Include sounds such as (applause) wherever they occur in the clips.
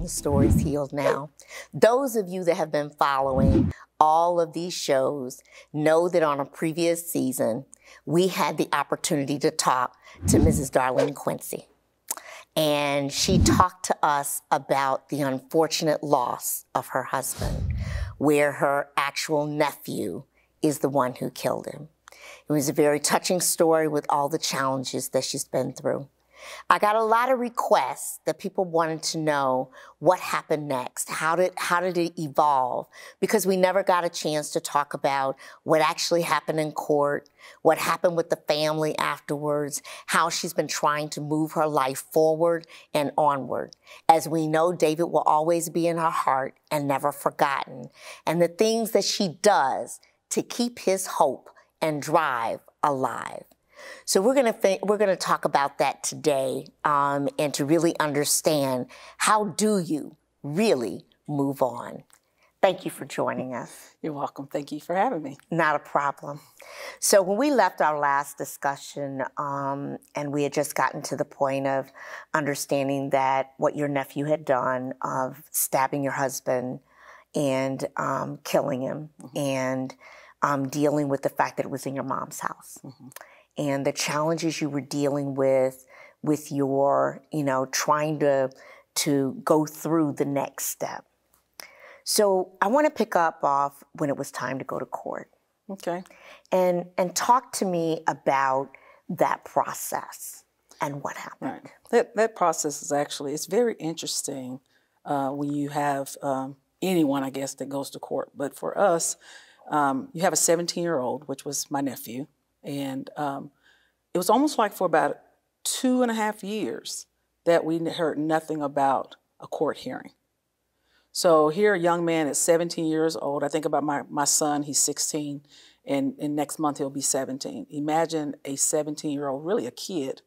Hidden Stories Healed Now. Those of you that have been following all of these shows know that on a previous season, we had the opportunity to talk to Mrs. Darlene Quincy. And she talked to us about the unfortunate loss of her husband, where her actual nephew is the one who killed him. It was a very touching story with all the challenges that she's been through. I got a lot of requests that people wanted to know what happened next. How did how did it evolve? Because we never got a chance to talk about what actually happened in court, what happened with the family afterwards, how she's been trying to move her life forward and onward. As we know, David will always be in her heart and never forgotten. And the things that she does to keep his hope and drive alive. So we're gonna th- we're gonna talk about that today, um, and to really understand how do you really move on. Thank you for joining us. You're welcome. Thank you for having me. Not a problem. So when we left our last discussion, um, and we had just gotten to the point of understanding that what your nephew had done of stabbing your husband and um, killing him, mm-hmm. and um, dealing with the fact that it was in your mom's house. Mm-hmm and the challenges you were dealing with with your, you know, trying to to go through the next step. So I want to pick up off when it was time to go to court. Okay. And and talk to me about that process and what happened. Right. That that process is actually it's very interesting uh, when you have um, anyone, I guess, that goes to court. But for us, um, you have a 17 year old, which was my nephew, and um, it was almost like for about two and a half years that we heard nothing about a court hearing. So here, a young man at 17 years old, I think about my, my son, he's 16, and, and next month he'll be 17. Imagine a 17 year old, really a kid,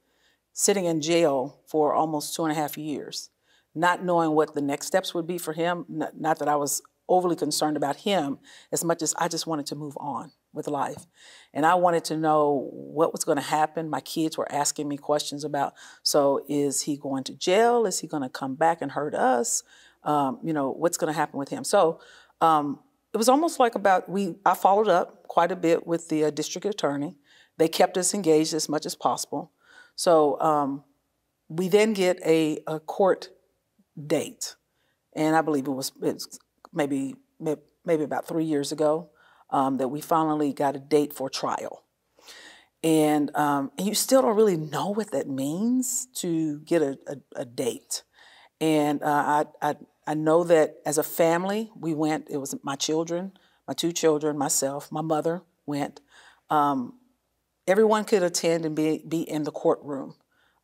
sitting in jail for almost two and a half years, not knowing what the next steps would be for him. Not, not that I was overly concerned about him as much as I just wanted to move on with life. And I wanted to know what was going to happen. My kids were asking me questions about so is he going to jail? Is he going to come back and hurt us? Um, you know, what's going to happen with him? So um, it was almost like about we I followed up quite a bit with the uh, district attorney. They kept us engaged as much as possible. So um, we then get a, a, court date, and I believe it was it's maybe maybe about three years ago um, that we finally got a date for trial. And, um, and you still don't really know what that means to get a, a, a date. And uh, I, I, I know that as a family, we went, it was my children, my two children, myself, my mother went. Um, everyone could attend and be, be in the courtroom,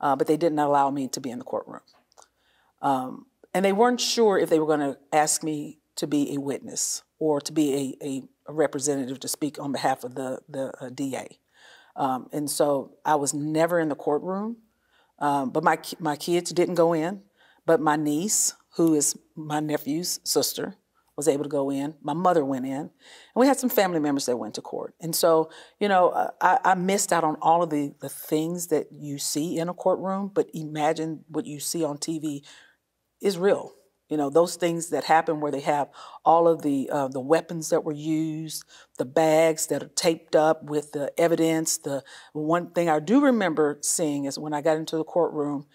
uh, but they didn't allow me to be in the courtroom. Um, and they weren't sure if they were going to ask me to be a witness or to be a, a a representative to speak on behalf of the, the uh, DA. Um, and so I was never in the courtroom, um, but my, my kids didn't go in, but my niece, who is my nephew's sister, was able to go in. My mother went in, and we had some family members that went to court. And so, you know, uh, I, I, missed out on all of the, the things that you see in a courtroom, but imagine what you see on TV is real. You know, those things that happen where they have all of the uh, the weapons that were used, the bags that are taped up with the evidence. The one thing I do remember seeing is when I got into the courtroom,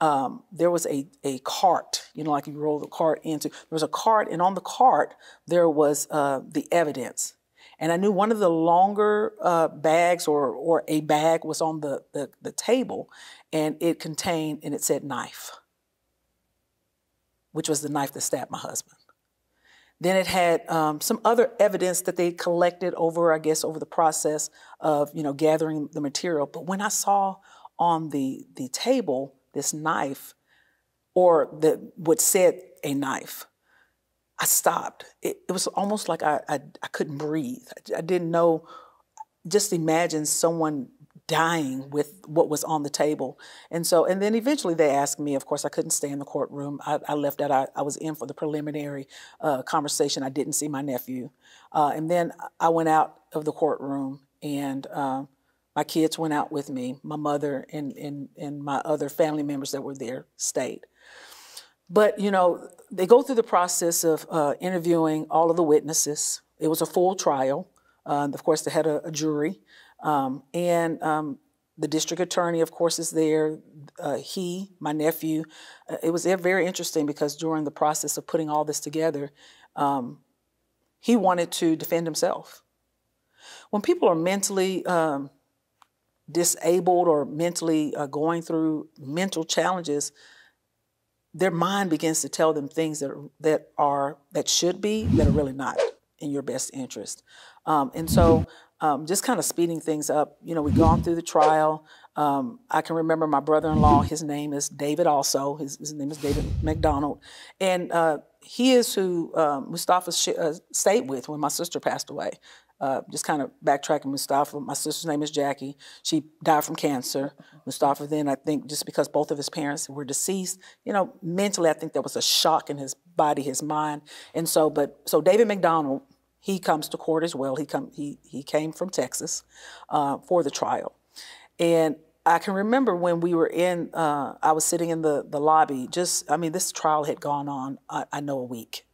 um, there was a, a cart, you know, like you roll the cart into, there was a cart, and on the cart, there was uh, the evidence. And I knew one of the longer uh, bags or, or a bag was on the, the, the table, and it contained, and it said knife which was the knife that stabbed my husband. Then it had um, some other evidence that they collected over, I guess, over the process of, you know, gathering the material. But when I saw on the the table this knife, or the what said a knife, I stopped. It, it was almost like I, I, I couldn't breathe. I, I didn't know. Just imagine someone dying with what was on the table. And so, and then eventually they asked me, of course, I couldn't stay in the courtroom. I, I left out, I, I, was in for the preliminary uh, conversation. I didn't see my nephew. Uh, and then I went out of the courtroom and uh, my kids went out with me. My mother and, and, and my other family members that were there stayed. but you know, they go through the process of uh, interviewing all of the witnesses. It was a full trial. Uh, of course, they had a, a jury, um, and um, the district attorney, of course, is there. Uh, he, my nephew. Uh, it was very interesting because during the process of putting all this together, um, he wanted to defend himself. When people are mentally um, disabled or mentally uh, going through mental challenges, their mind begins to tell them things that are, that are that should be that are really not in your best interest. Um, and so, um, just kind of speeding things up. You know, we've gone through the trial. Um, I can remember my brother-in-law. His name is David. Also, his, his name is David McDonald, and uh, he is who um, Mustafa uh, stayed with when my sister passed away. Uh, just kind of backtracking Mustafa, my sister's name is Jackie. She died from cancer. Mustafa then, I think, just because both of his parents were deceased, you know, mentally, I think there was a shock in his body, his mind. And so, but, so David McDonald, he comes to court as well. He, come, he, he came from Texas uh, for the trial. And I can remember when we were in, uh, I was sitting in the, the lobby, just, I mean, this trial had gone on, I, I know, a week.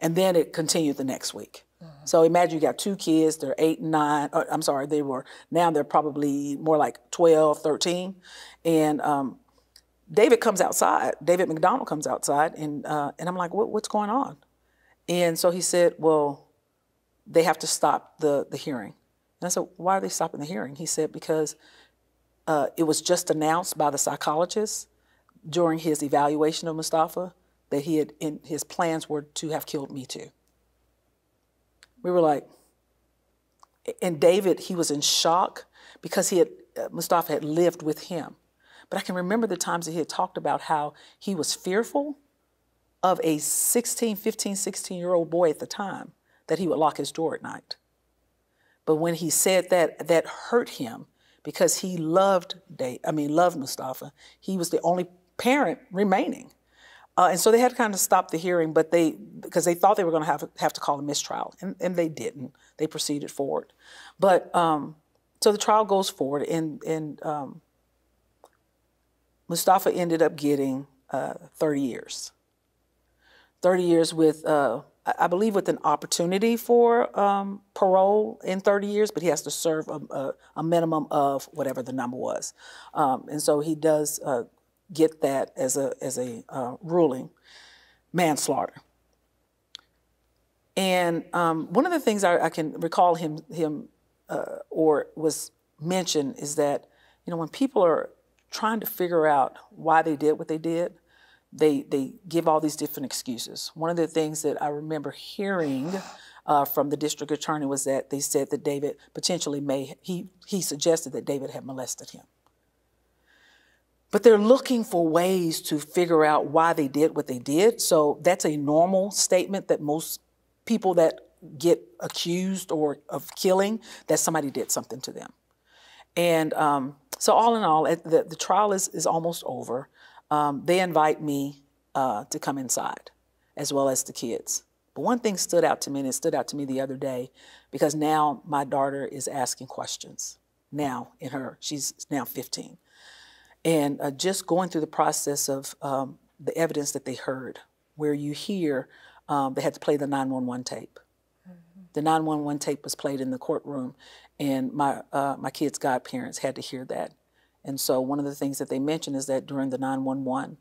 And then it continued the next week. So imagine you got two kids, they're eight and nine, uh, I'm sorry, they were, now they're probably more like 12, 13. And um, David comes outside, David McDonald comes outside, and, uh, and I'm like, what, what's going on? And so he said, well, they have to stop the, the hearing. And I said, why are they stopping the hearing? He said, because uh, it was just announced by the psychologist during his evaluation of Mustafa that he had, in, his plans were to have killed me too we were like, and David, he was in shock because he had, uh, Mustafa had lived with him. But I can remember the times that he had talked about how he was fearful of a 16, 15, 16 year old boy at the time that he would lock his door at night. But when he said that, that hurt him because he loved Dave, I mean, loved Mustafa. He was the only parent remaining. Uh, and so they had to kind of stop the hearing, but they because they thought they were going to have have to call a mistrial, and, and they didn't. They proceeded forward, but um, so the trial goes forward, and and um, Mustafa ended up getting uh, 30 years. 30 years with, uh, I believe, with an opportunity for um, parole in 30 years, but he has to serve a, a, a minimum of whatever the number was. Um, and so he does uh, get that as a, as a uh, ruling, manslaughter. And um, one of the things I, I, can recall him, him uh, or was mentioned is that, you know, when people are trying to figure out why they did what they did, they, they give all these different excuses. One of the things that I remember hearing uh, from the district attorney was that they said that David potentially may, he, he suggested that David had molested him. But they're looking for ways to figure out why they did what they did. So that's a normal statement that most people that get accused or of killing, that somebody did something to them. And um, so all in all, the, the trial is, is almost over. Um, they invite me uh, to come inside, as well as the kids. But one thing stood out to me, and it stood out to me the other day, because now my daughter is asking questions. Now, in her, she's now 15 and uh, just going through the process of um, the evidence that they heard, where you hear um, they had to play the 911 tape. Mm-hmm. The 911 tape was played in the courtroom, and my uh, my kids' godparents had to hear that. And so one of the things that they mentioned is that during the 911,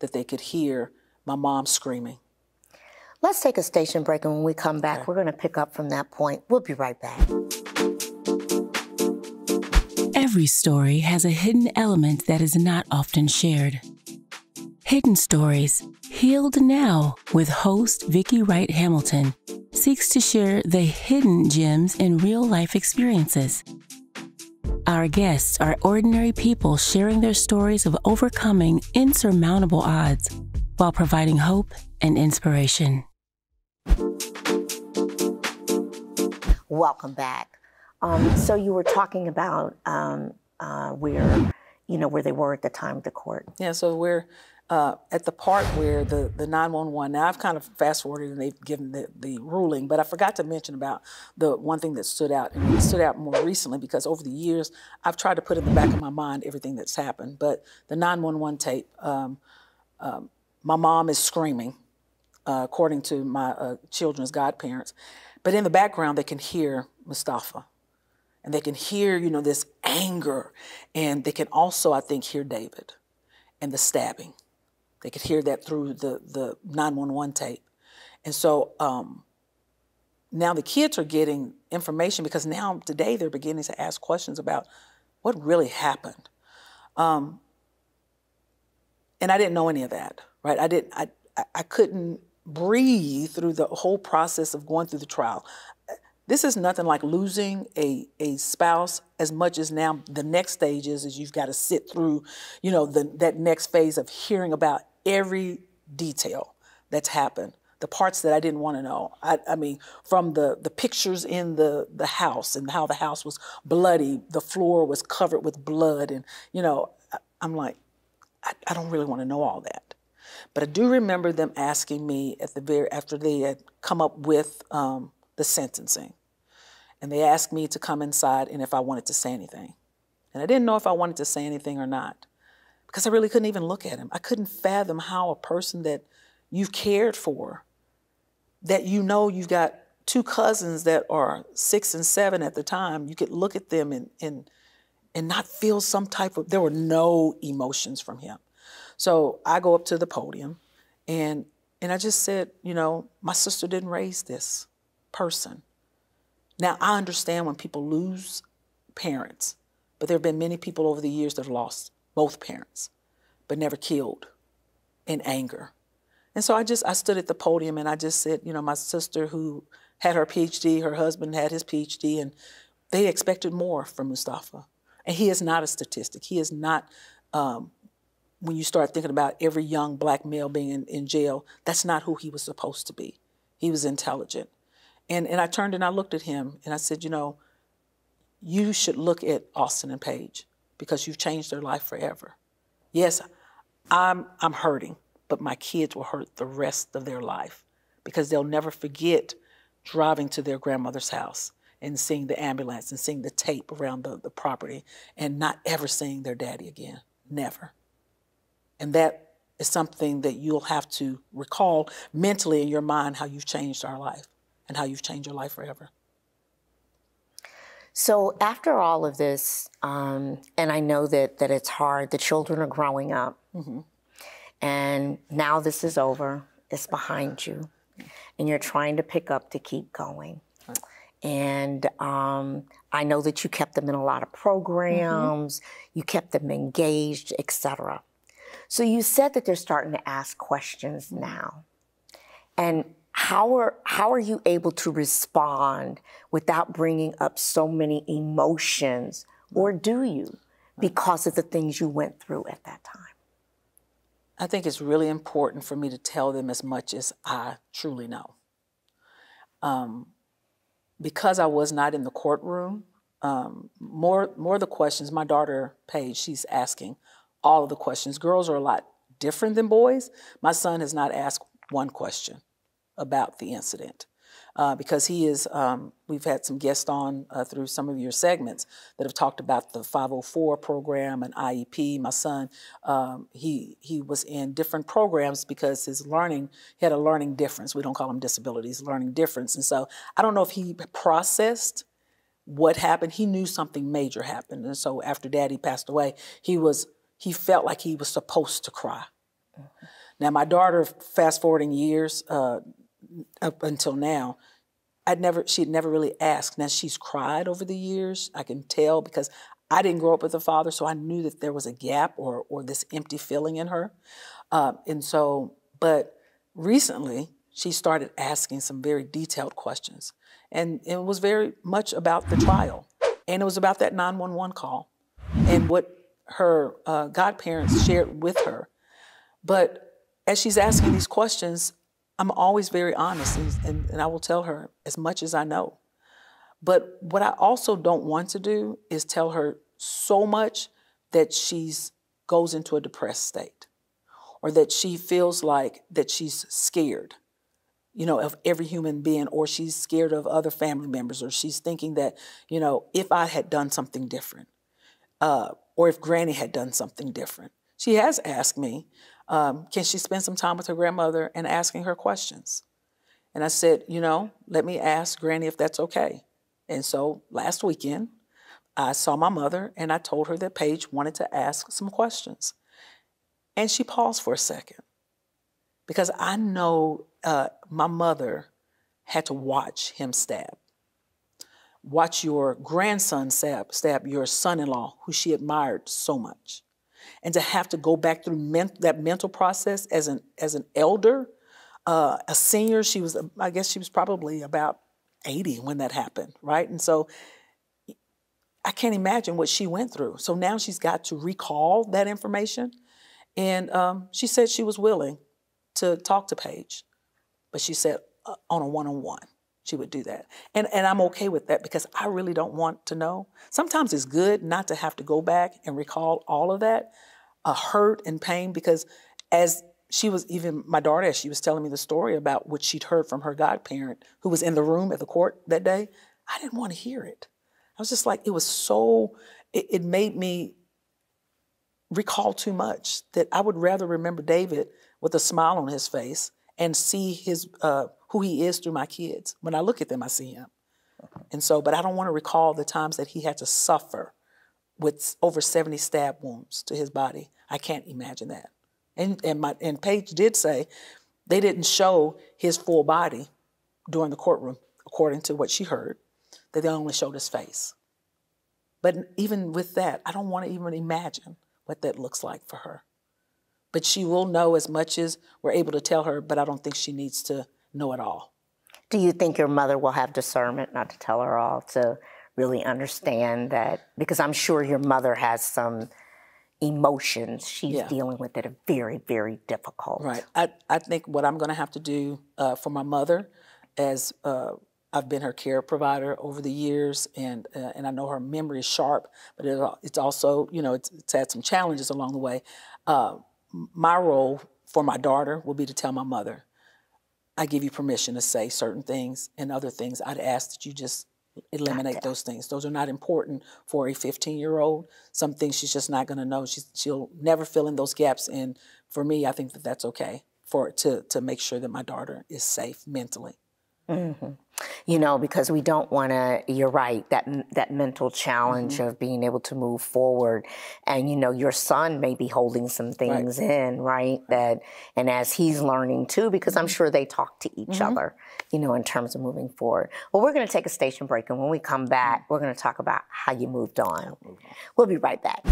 that they could hear my mom screaming. Let's take a station break, and when we come back, okay. we're going to pick up from that point. We'll be right back. Every story has a hidden element that is not often shared. Hidden Stories, Healed Now, with host Vicki Wright Hamilton, seeks to share the hidden gems in real life experiences. Our guests are ordinary people sharing their stories of overcoming insurmountable odds while providing hope and inspiration. Welcome back. Um, so you were talking about um, uh, where, you know, where they were at the time of the court. Yeah, so we're uh, at the part where the, the 911, now I've kind of fast forwarded and they've given the, the ruling, but I forgot to mention about the one thing that stood out, and it stood out more recently because over the years, I've tried to put in the back of my mind everything that's happened, but the 911 tape, um, um, my mom is screaming, uh, according to my uh, children's godparents. But in the background, they can hear Mustafa. And they can hear, you know, this anger. And they can also, I think, hear David and the stabbing. They could hear that through the, the 911 tape. And so um, now the kids are getting information because now today they're beginning to ask questions about what really happened. Um, and I didn't know any of that, right? I didn't. I I couldn't breathe through the whole process of going through the trial. This is nothing like losing a, a spouse as much as now the next stage is, is you've got to sit through, you know, the, that next phase of hearing about every detail that's happened the parts that I didn't want to know. I, I, mean, from the, the pictures in the, the house and how the house was bloody, the floor was covered with blood. And, you know, I, am like, I, I, don't really want to know all that. But I do remember them asking me at the very, after they had come up with um, the sentencing. And they asked me to come inside and if I wanted to say anything. And I didn't know if I wanted to say anything or not because I really couldn't even look at him. I couldn't fathom how a person that you've cared for, that you know you've got two cousins that are six and seven at the time, you could look at them and, and, and not feel some type of, there were no emotions from him. So I go up to the podium and, and I just said, you know, my sister didn't raise this person. Now, I understand when people lose parents, but there have been many people over the years that have lost both parents, but never killed in anger. And so I just I stood at the podium and I just said, you know, my sister who had her PhD, her husband had his PhD, and they expected more from Mustafa. And he is not a statistic. He is not. Um, when you start thinking about every young black male being in, in jail, that's not who he was supposed to be. He was intelligent. And, and I turned and I looked at him and I said, you know, you should look at Austin and Paige because you've changed their life forever. Yes, I'm, I'm hurting, but my kids will hurt the rest of their life because they'll never forget driving to their grandmother's house and seeing the ambulance and seeing the tape around the, the property and not ever seeing their daddy again. Never. And that is something that you'll have to recall mentally in your mind how you've changed our life and how you've changed your life forever. So after all of this, um, and I know that that it's hard. The children are growing up, mm-hmm. and now this is over. It's behind you, and you're trying to pick up to keep going. And um, I know that you kept them in a lot of programs. Mm-hmm. You kept them engaged, etc. So you said that they're starting to ask questions now, and how are how are you able to respond without bringing up so many emotions? Or do you? Because of the things you went through at that time. I think it's really important for me to tell them as much as i truly know. Um, because i was not in the courtroom um, more more of the questions my daughter paige she's asking all of the questions. Girls are a lot different than boys. My son has not asked one question about the incident. Uh, because he is, um, we've had some guests on uh, through some of your segments that have talked about the 504 program and IEP. My son, um, he he was in different programs because his learning, he had a learning difference. We don't call them disabilities, learning difference. And so I don't know if he processed what happened. He knew something major happened. And so after daddy passed away, he was, he felt like he was supposed to cry. Mm-hmm. Now, my daughter, fast forwarding years, uh, up until now, I'd never she'd never really asked. Now she's cried over the years. I can tell because I didn't grow up with a father, so I knew that there was a gap or or this empty feeling in her. Uh, and so, but recently she started asking some very detailed questions, and it was very much about the trial, and it was about that 911 call, and what her uh, godparents shared with her. But as she's asking these questions, I'm always very honest, and, and, and I will tell her as much as I know. But what I also don't want to do is tell her so much that she's goes into a depressed state or that she feels like that she's scared you know of every human being or she's scared of other family members or she's thinking that you know if i had done something different uh, or if granny had done something different she has asked me um, can she spend some time with her grandmother and asking her questions? And I said, you know, let me ask Granny if that's okay. And so last weekend, I saw my mother and I told her that Paige wanted to ask some questions. And she paused for a second because I know uh, my mother had to watch him stab. Watch your grandson stab, stab your son in law, who she admired so much. And to have to go back through men- that mental process as an, as an elder, uh, a senior, she was, I guess she was probably about 80 when that happened, right? And so I can't imagine what she went through. So now she's got to recall that information. And um, she said she was willing to talk to Paige, but she said uh, on a one on one, she would do that. And, and I'm okay with that because I really don't want to know. Sometimes it's good not to have to go back and recall all of that uh, hurt and pain because as she was even my daughter as she was telling me the story about what she'd heard from her godparent who was in the room at the court that day i didn't want to hear it. I was just like it was so it, it made me recall too much that i would rather remember david with a smile on his face and see his uh, who he is through my kids. When i look at them i see him. And so but i don't want to recall the times that he had to suffer with over 70 stab wounds to his body i can't imagine that and and my and Paige did say they didn't show his full body during the courtroom, according to what she heard. That they only showed his face. But even with that, I don't want to even imagine what that looks like for her. But she will know as much as we're able to tell her, but I don't think she needs to know it all. Do you think your mother will have discernment not to tell her all to really understand that? Because I'm sure your mother has some emotions she's yeah. dealing with that are very, very difficult. Right. I, I think what I'm going to have to do uh, for my mother, as uh, I've been her care provider over the years, and uh, and I know her memory is sharp, but it, it's also you know it's, it's, had some challenges along the way. Uh, my role for my daughter will be to tell my mother, I give you permission to say certain things, and other things I'd ask that you just eliminate those things. Those are not important for a 15 year old. Some things she's just not going to know. She's, she'll never fill in those gaps. And for me, I think that that's okay for to to make sure that my daughter is safe mentally. Mm-hmm. You know, because we don't want to. You're right. That that mental challenge mm-hmm. of being able to move forward, and you know, your son may be holding some things right. in, right? That, and as he's learning too, because I'm mm-hmm. sure they talk to each mm-hmm. other, you know, in terms of moving forward. Well, we're going to take a station break, and when we come back, mm-hmm. we're going to talk about how you moved on. We'll be right back.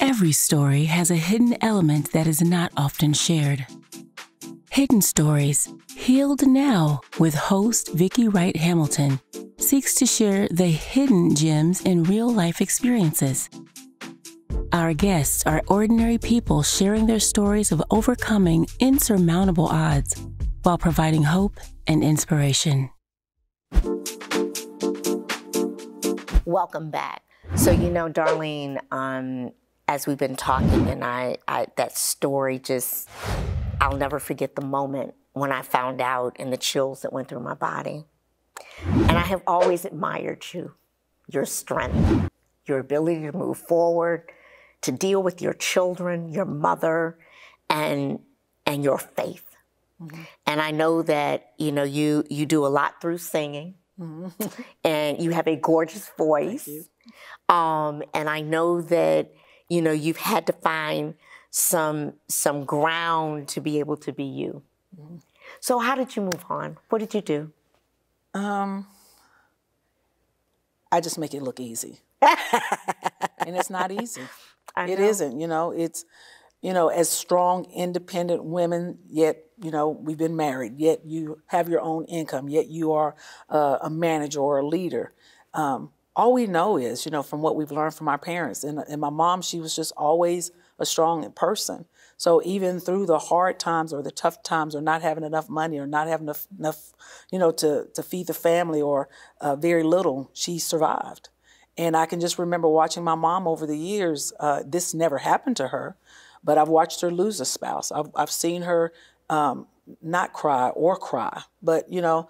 Every story has a hidden element that is not often shared. Hidden Stories, Healed Now, with host Vicki Wright Hamilton, seeks to share the hidden gems in real life experiences. Our guests are ordinary people sharing their stories of overcoming insurmountable odds while providing hope and inspiration. Welcome back. So, you know, Darlene, um, as we've been talking, and I, I that story just I'll never forget the moment when I found out and the chills that went through my body. And I have always admired you, your strength, your ability to move forward, to deal with your children, your mother, and and your faith. Mm-hmm. And I know that you know you you do a lot through singing, mm-hmm. (laughs) and you have a gorgeous voice. Um, and I know that you know you've had to find some some ground to be able to be you. Mm-hmm. So how did you move on? What did you do? Um, I just make it look easy, (laughs) and it's not easy. It isn't. You know, it's you know as strong, independent women. Yet you know we've been married. Yet you have your own income. Yet you are uh, a manager or a leader. Um, all we know is, you know, from what we've learned from our parents. And, and my mom, she was just always a strong person. So even through the hard times or the tough times or not having enough money or not having enough, enough you know, to, to feed the family or uh, very little, she survived. And I can just remember watching my mom over the years. Uh, this never happened to her, but I've watched her lose a spouse. I've, I've seen her um, not cry or cry, but, you know,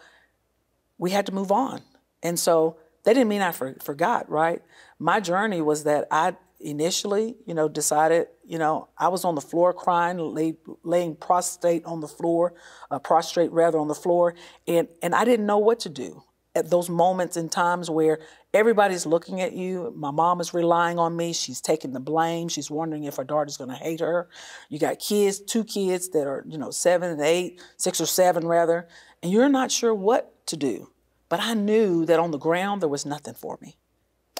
we had to move on. And so that didn't mean I for, forgot, right? My journey was that I initially, you know, decided, You know, I was on the floor crying, lay, laying prostrate on the floor, uh, prostrate rather on the floor, and and I didn't know what to do at those moments and times where everybody's looking at you. My mom is relying on me. She's taking the blame. She's wondering if her daughter's going to hate her. You got kids, two kids that are, you know, seven and eight, six or seven rather, and you're not sure what to do. But I knew that on the ground there was nothing for me.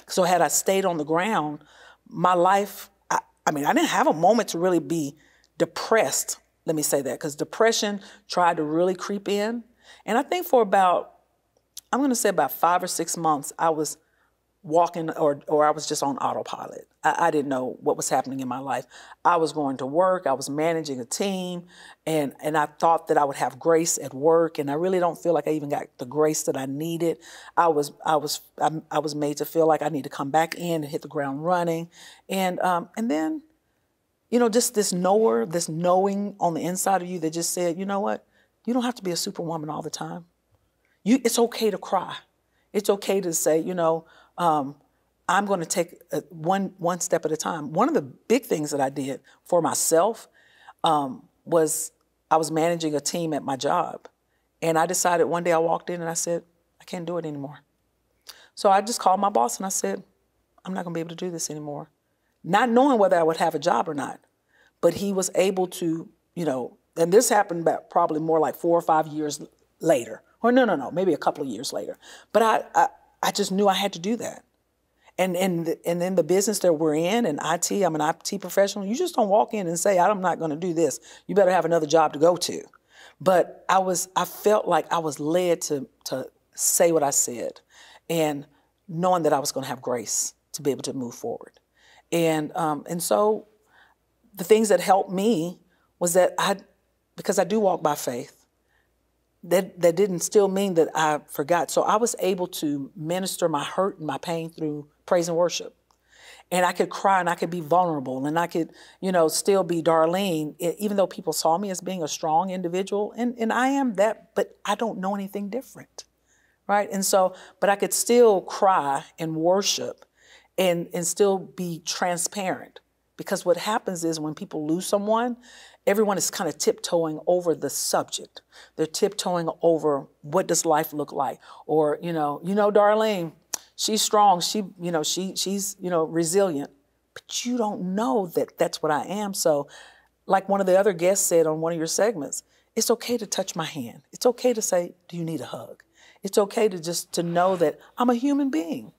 So had I stayed on the ground, my life, I, mean, I didn't have a moment to really be depressed. Let me say that, because depression tried to really creep in. And I think for about I'm going to say about five or six months, I was walking or, or I was just on autopilot. I, I, didn't know what was happening in my life. I was going to work, I was managing a team, and, and I thought that I would have grace at work, and I really don't feel like I even got the grace that I needed. I was I was I, I was made to feel like I need to come back in and hit the ground running, and um, and then, you know, just this knower, this knowing on the inside of you that just said, you know what, you don't have to be a superwoman all the time. You, it's okay to cry. It's okay to say, you know, um, I'm going to take a, one one step at a time. One of the big things that I did for myself um, was I was managing a team at my job, and I decided one day I walked in and I said, I can't do it anymore. So I just called my boss and I said, I'm not going to be able to do this anymore, not knowing whether I would have a job or not. But he was able to, you know, and this happened about probably more like four or five years later. Or no, no, no, maybe a couple of years later. But I, I, I just knew I had to do that. And and and in the business that we're in, and IT, I'm an IT professional. You just don't walk in and say, "I'm not going to do this." You better have another job to go to. But I was, I felt like I was led to to say what I said, and knowing that I was going to have grace to be able to move forward. And um, and so, the things that helped me was that I, because I do walk by faith that that didn't still mean that I forgot. So I was able to minister my hurt and my pain through praise and worship. And I could cry and I could be vulnerable and I could, you know, still be Darlene, even though people saw me as being a strong individual. And, and I am that, but I don't know anything different. Right. And so, but I could still cry and worship and, and still be transparent. Because what happens is when people lose someone, everyone is kind of tiptoeing over the subject. They're tiptoeing over what does life look like, or you know, you know, Darlene, she's strong. She, you know, she she's you know resilient, but you don't know that that's what I am. So, like one of the other guests said on one of your segments, it's okay to touch my hand. It's okay to say, "Do you need a hug?" It's okay to just to know that I'm a human being.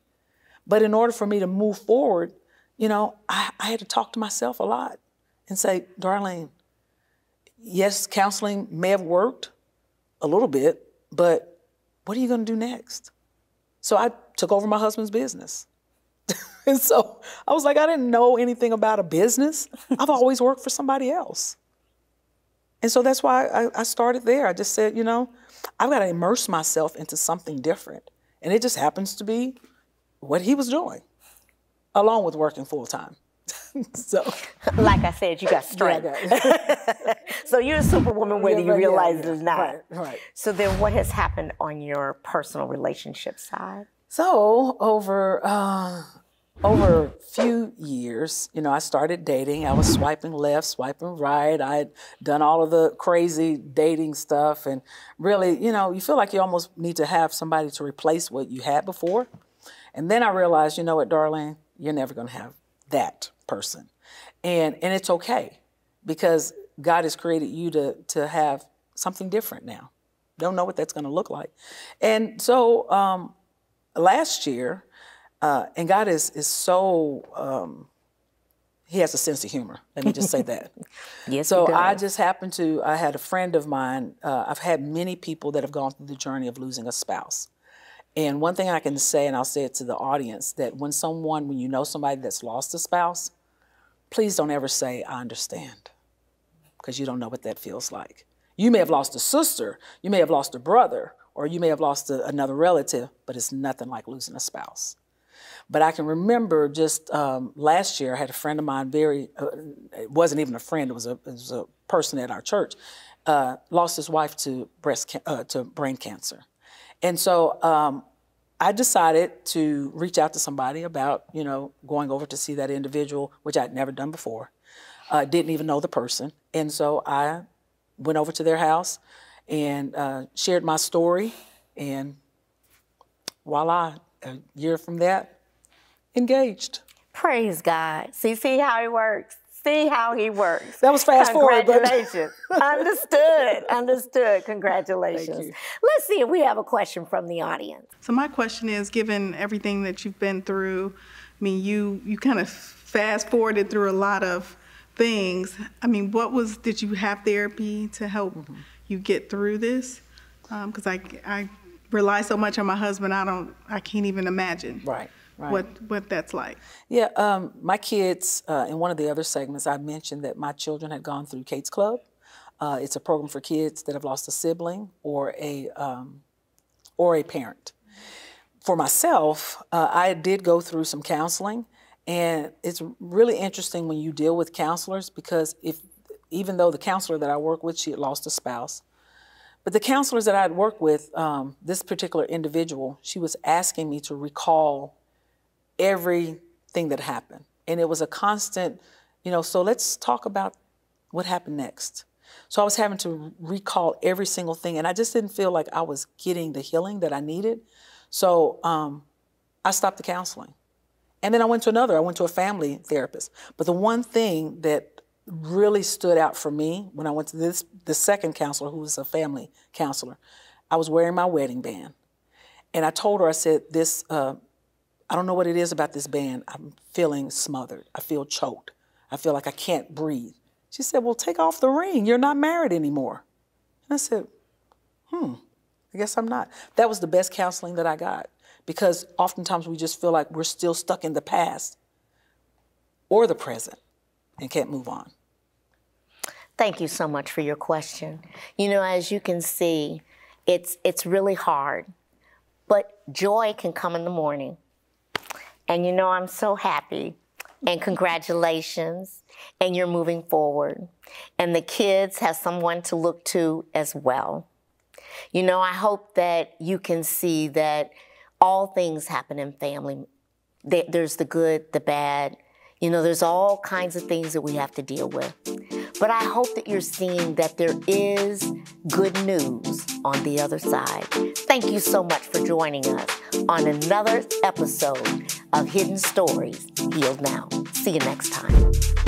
But in order for me to move forward, you know, I, I had to talk to myself a lot and say, Darlene, yes, counseling may have worked a little bit, but what are you going to do next? So I took over my husband's business. (laughs) and so I was like, I didn't know anything about a business. I've (laughs) always worked for somebody else. And so that's why I, I started there. I just said, you know, I've got to immerse myself into something different. And it just happens to be what he was doing, along with working full time. (laughs) so, like I said, you got strength. Yeah, (laughs) so you're a superwoman whether yeah, you realize yeah, it or not. Right, right. So then, what has happened on your personal relationship side? So over uh, over a few years, you know, I started dating. I was swiping left, swiping right. I had done all of the crazy dating stuff, and really, you know, you feel like you almost need to have somebody to replace what you had before. And then I realized, you know what, darling, you're never going to have that person. And, and it's okay because God has created you to, to have something different now. Don't know what that's going to look like. And so um, last year, uh, and God is, is so, um, he has a sense of humor. Let me just say that. (laughs) yes. So I just happened to, I had a friend of mine, uh, I've had many people that have gone through the journey of losing a spouse. And one thing I can say, and I'll say it to the audience, that when someone, when you know somebody that's lost a spouse, please don't ever say, I understand, because you don't know what that feels like. You may have lost a sister, you may have lost a brother, or you may have lost a, another relative, but it's nothing like losing a spouse. But I can remember just um, last year, I had a friend of mine, very, uh, it wasn't even a friend, it was a, it was a person at our church, uh, lost his wife to, breast uh, to brain cancer. And so um, I decided to reach out to somebody about, you know, going over to see that individual, which I'd never done before. uh, didn't even know the person. And so I went over to their house and uh, shared my story. And voila, a year from that, engaged. Praise God. See, see how he works. See how he works. That was fast forward. but- Congratulations. (laughs) understood. Understood. Congratulations. Let's see if we have a question from the audience. So my question is, given everything that you've been through, I mean, you you kind of fast forwarded through a lot of things. I mean, what was did you have therapy to help mm-hmm. you get through this? Um, because I I rely so much on my husband, I don't I can't even imagine Right, right. what what that's like. Yeah, um, my kids, uh, in one of the other segments, I mentioned that my children had gone through Kate's Club. Uh, it's a program for kids that have lost a sibling or a, um, or a parent. For myself, uh, I did go through some counseling, and it's really interesting when you deal with counselors because if, even though the counselor that I work with, she had lost a spouse, but the counselors that I'd worked with, um, this particular individual, she was asking me to recall everything that happened. And it was a constant, you know, so let's talk about what happened next. So I was having to recall every single thing, and I just didn't feel like I was getting the healing that I needed. So um, I stopped the counseling. And then I went to another, I went to a family therapist. But the one thing that really stood out for me when I went to this the second counselor, who was a family counselor, I was wearing my wedding band. And I told her, I said, this, uh, I don't know what it is about this band. I'm feeling smothered. I feel choked. I feel like I can't breathe. She said, Well, take off the ring. You're not married anymore. And I said, Hmm, I guess I'm not. That was the best counseling that I got because oftentimes we just feel like we're still stuck in the past or the present and can't move on. Thank you so much for your question. You know, as you can see, it's it's really hard, but joy can come in the morning. And you know, I'm so happy. And congratulations. And you're moving forward. And the kids have someone to look to as well. You know, I hope that you can see that all things happen in family. There's the good, the bad. You know, there's all kinds of things that we have to deal with. But I hope that you're seeing that there is good news on the other side. Thank you so much for joining us on another episode of Hidden Stories Healed Now. See you next time.